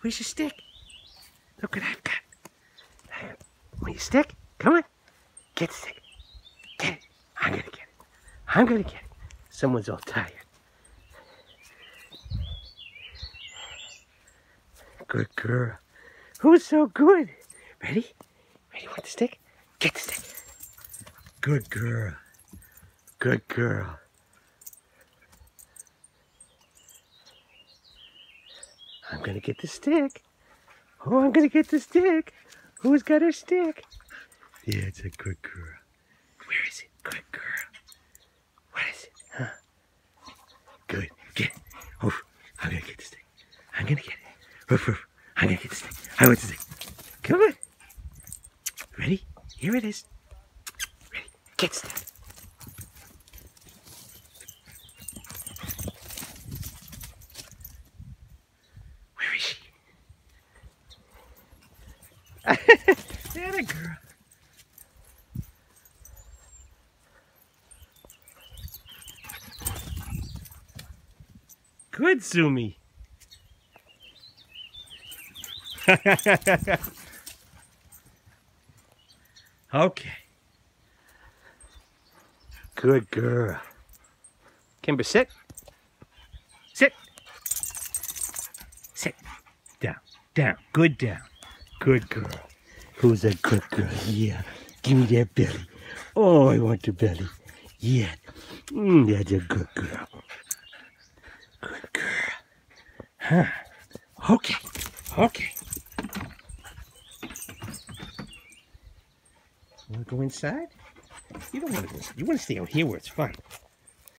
Where's your stick? Look what I've got. Want your stick? Come on. Get the stick. Get it. I'm gonna get it. I'm gonna get it. Someone's all tired. Good girl. Who's so good? Ready? Ready? Want the stick? Get the stick. Good girl. Good girl. I'm gonna get the stick. Oh, I'm gonna get the stick. Who's got her stick? Yeah, it's a good girl. Where is it? Good girl. What is it? Huh? Good. Get it. Oh, I'm gonna get the stick. I'm gonna get it. Roof, roof. I'm gonna get the stick. I want the stick. Come on. Ready? Here it is. Ready? Get stick. There girl. Good, Sumi. okay. Good girl. Kimber, sit. Sit. Sit. Down. Down. Good down. Good girl. Who's a good girl? Yeah. Give me that belly. Oh, I want the belly. Yeah. Mm, that's a good girl. Good girl. Huh. Okay. Okay. You want to go inside? You don't want to go. You want to stay out here where it's fun.